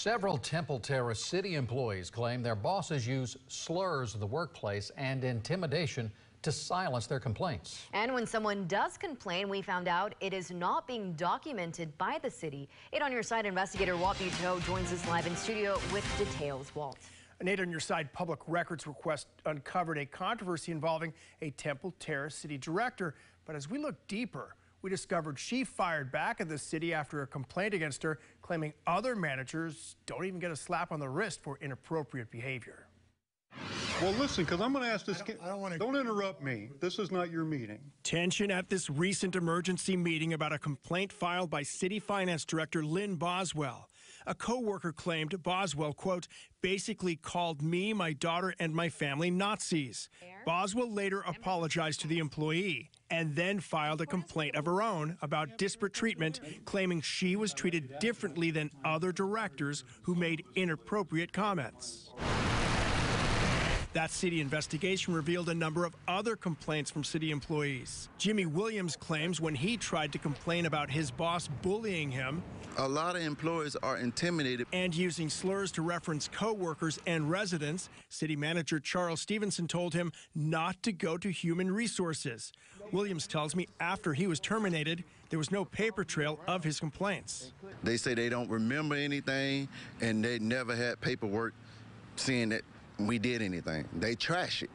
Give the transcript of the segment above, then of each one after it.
Several Temple Terrace city employees claim their bosses use slurs in the workplace and intimidation to silence their complaints. And when someone does complain, we found out it is not being documented by the city. 8 on your side investigator Walt Buteau joins us live in studio with details. Walt. An 8 on your side public records request uncovered a controversy involving a Temple Terrace city director. But as we look deeper, we discovered she fired back at the city after a complaint against her, claiming other managers don't even get a slap on the wrist for inappropriate behavior. Well, listen, because I'm going to ask this. I don't, I don't, wanna... don't interrupt me. This is not your meeting. Tension at this recent emergency meeting about a complaint filed by City Finance Director Lynn Boswell. A co-worker claimed Boswell, quote, basically called me, my daughter, and my family Nazis. Boswell later apologized to the employee and then filed a complaint of her own about disparate treatment, claiming she was treated differently than other directors who made inappropriate comments. That city investigation revealed a number of other complaints from city employees. Jimmy Williams claims when he tried to complain about his boss bullying him, a lot of employees are intimidated and using slurs to reference coworkers and residents. City manager Charles Stevenson told him not to go to human resources. Williams tells me after he was terminated, there was no paper trail of his complaints. They say they don't remember anything and they never had paperwork saying that we did anything. They trash it.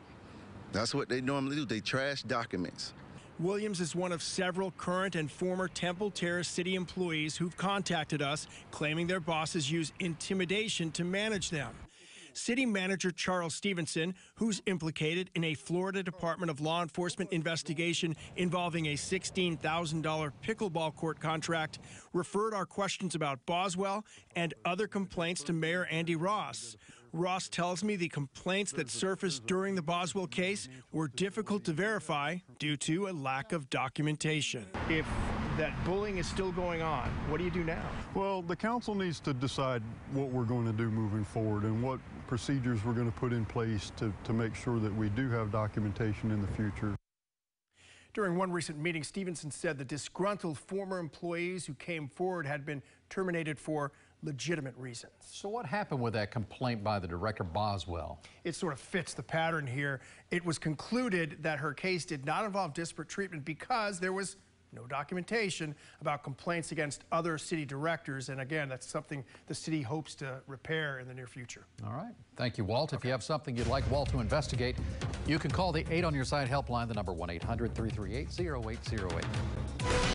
That's what they normally do. They trash documents. Williams is one of several current and former Temple Terrace city employees who've contacted us claiming their bosses use intimidation to manage them. City Manager Charles Stevenson, who's implicated in a Florida Department of Law Enforcement investigation involving a $16,000 pickleball court contract, referred our questions about Boswell and other complaints to Mayor Andy Ross. Ross tells me the complaints that mm-hmm. surfaced mm-hmm. during the Boswell case were difficult to verify due to a lack of documentation. If that bullying is still going on, what do you do now? Well, the council needs to decide what we're going to do moving forward and what procedures we're going to put in place to, to make sure that we do have documentation in the future. During one recent meeting, Stevenson said the disgruntled former employees who came forward had been terminated for legitimate reasons. So what happened with that complaint by the director Boswell? It sort of fits the pattern here. It was concluded that her case did not involve disparate treatment because there was no documentation about complaints against other city directors. And again, that's something the city hopes to repair in the near future. All right. Thank you, Walt. Okay. If you have something you'd like Walt to investigate, you can call the 8 on your side helpline, the number 1 800 338 0808.